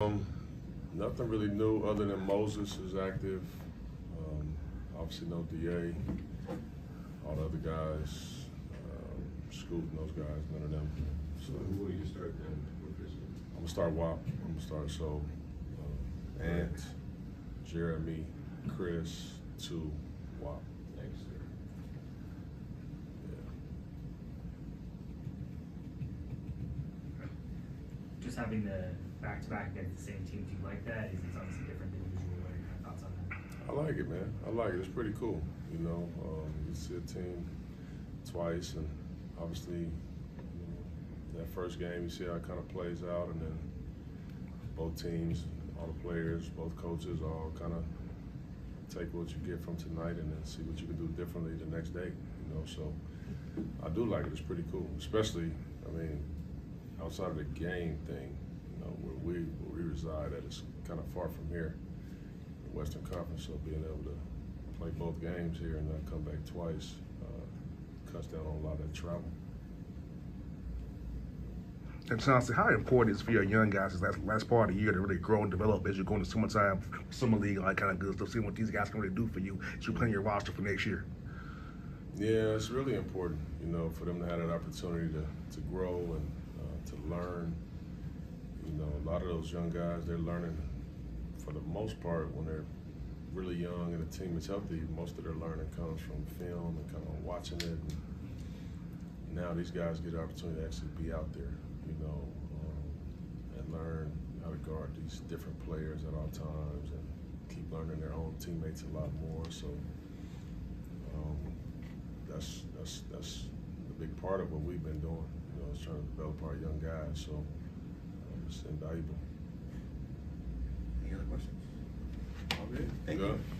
Um, nothing really new other than Moses is active. Um, obviously, no DA. All the other guys, um, those guys, none of them. So who will you start then? I'm gonna start WAP. I'm gonna start so uh, Ant, Jerami, Kris, two WAP. Thanks, having the back-to-back against the same team, do you like that? Is it obviously different than usual? What are your thoughts on that? I like it, man. I like it. It's pretty cool. You know, um, you see a team twice, and obviously, you know, that first game, you see how it kind of plays out, and then both teams, all the players, both coaches, all kind of take what you get from tonight, and then see what you can do differently the next day. You know, so I do like it. It's pretty cool, especially, I mean, outside of the game thing. You know, where we where we reside, at is kind of far from here. The Western Conference, so being able to play both games here and then come back twice uh, cuts down on a lot of that travel. And Chauncey, how important is it for your young guys this last, last part of the year to really grow and develop as you go into summertime, summer league, all that kind of good stuff, seeing what these guys can really do for you as you plan your roster for next year? Yeah, it's really important, you know, for them to have that opportunity to, to grow and to learn. You know, a lot of those young guys, they're learning for the most part when they're really young and the team is healthy. Most of their learning comes from film and kind of watching it. And now these guys get the opportunity to actually be out there, you know, um, and learn how to guard these different players at all times and keep learning their own teammates a lot more. So um, that's that's that's a big part of what we've been doing. Is trying to develop our young guys. So um, it's invaluable. Any other questions? All good? Thank Good. you.